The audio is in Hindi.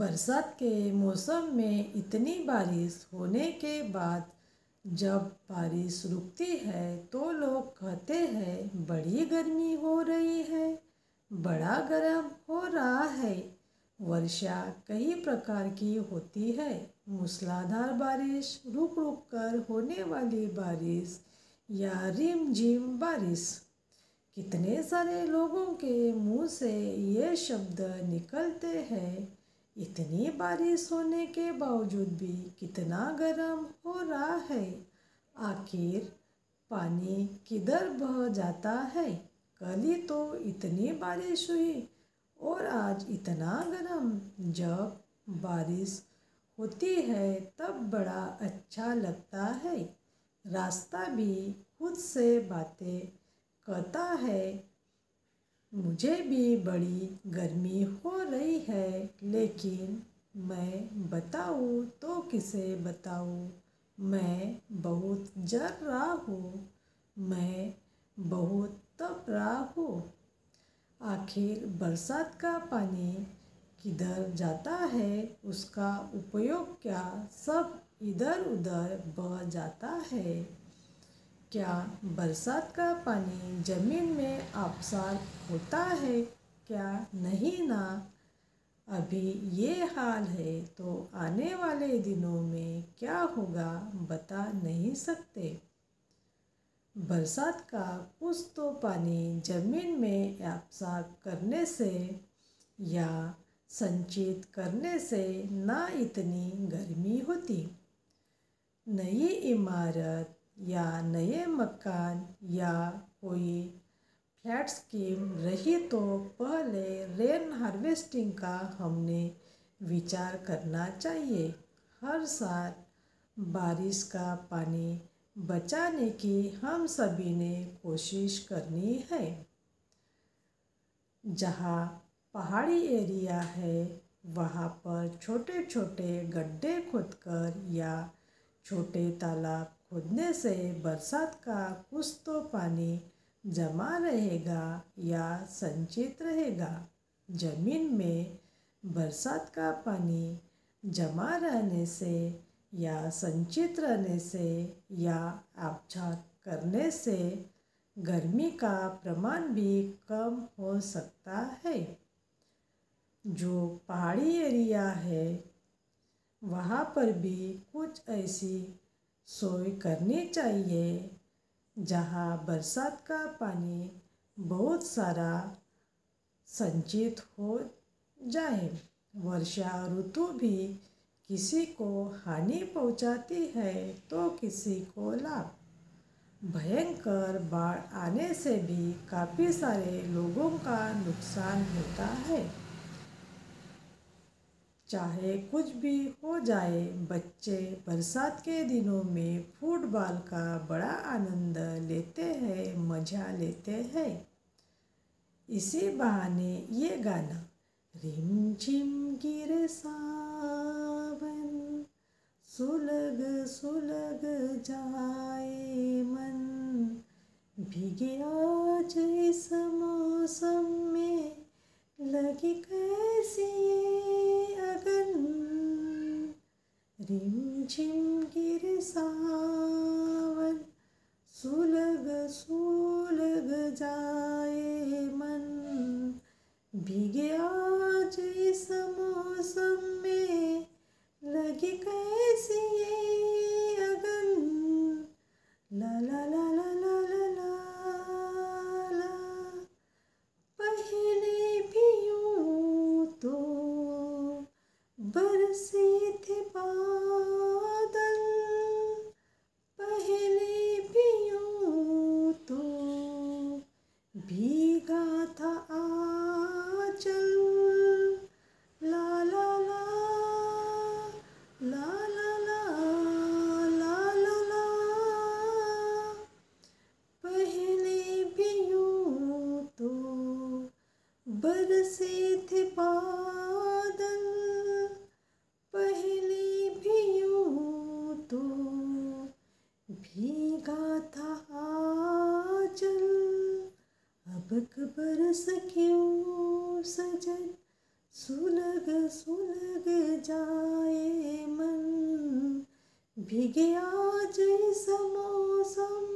बरसात के मौसम में इतनी बारिश होने के बाद जब बारिश रुकती है तो लोग कहते हैं, बड़ी गर्मी हो रही है, बड़ा गर्म हो रहा है, वर्षा कई प्रकार की होती है, मूसलाधार बारिश, रुक रुक कर होने वाली बारिश या रिम झिम बारिश। कितने सारे लोगों के मुँह से ये शब्द निकलते हैं। इतनी बारिश होने के बावजूद भी कितना गर्म हो रहा है। आखिर पानी किधर बह जाता है? कल ही तो इतनी बारिश हुई और आज इतना गर्म। जब बारिश होती है तब बड़ा अच्छा लगता है। रास्ता भी खुद से बातें कहता है। मुझे भी बड़ी गर्मी हो रही है, लेकिन मैं बताऊँ तो किसे बताऊँ? मैं बहुत जर रहा हूँ, मैं बहुत तप रहा हूँ। आखिर बरसात का पानी किधर जाता है, उसका उपयोग क्या सब इधर उधर बह जाता है? क्या बरसात का पानी ज़मीन में आबसार होता है क्या नहीं ना? अभी ये हाल है तो आने वाले दिनों में क्या होगा बता नहीं सकते। बरसात का कुछ तो पानी ज़मीन में आबसार करने से या संचित करने से ना इतनी गर्मी होती। नई इमारत या नए मकान या कोई फ्लैट स्कीम रही तो पहले रेन हार्वेस्टिंग का हमने विचार करना चाहिए। हर साल बारिश का पानी बचाने की हम सभी ने कोशिश करनी है। जहाँ पहाड़ी एरिया है, वहाँ पर छोटे छोटे गड्ढे खोदकर या छोटे तालाब खोदने से बरसात का कुछ तो पानी जमा रहेगा या संचित रहेगा। ज़मीन में बरसात का पानी जमा रहने से या संचित रहने से या आबछात करने से गर्मी का प्रमाण भी कम हो सकता है। जो पहाड़ी एरिया है, वहाँ पर भी कुछ ऐसी सोई करनी चाहिए। जहाँ बरसात का पानी बहुत सारा संचित हो जाए, वर्षा ऋतु भी किसी को हानि पहुँचाती है तो किसी को लाभ। भयंकर बाढ़ आने से भी काफ़ी सारे लोगों का नुकसान होता है। चाहे कुछ भी हो जाए, बच्चे बरसात के दिनों में फुटबॉल का बड़ा आनंद लेते हैं, मज़ा लेते हैं। इसी बहाने ये गाना रिम झिम गिर सावन, सुलग सुलग जाए मन, भीगे आज इस मौसम में लगी कैसी रिम झिम गिर सावन सुलग सुलग जाए मन। भीगे आज इस बरसे थे बादल, पहले भी यूँ तो भीगा था आचल। अबक बरस क्यों सजन? सुलग सुलग जाए मन। भिगे आज इस मौसम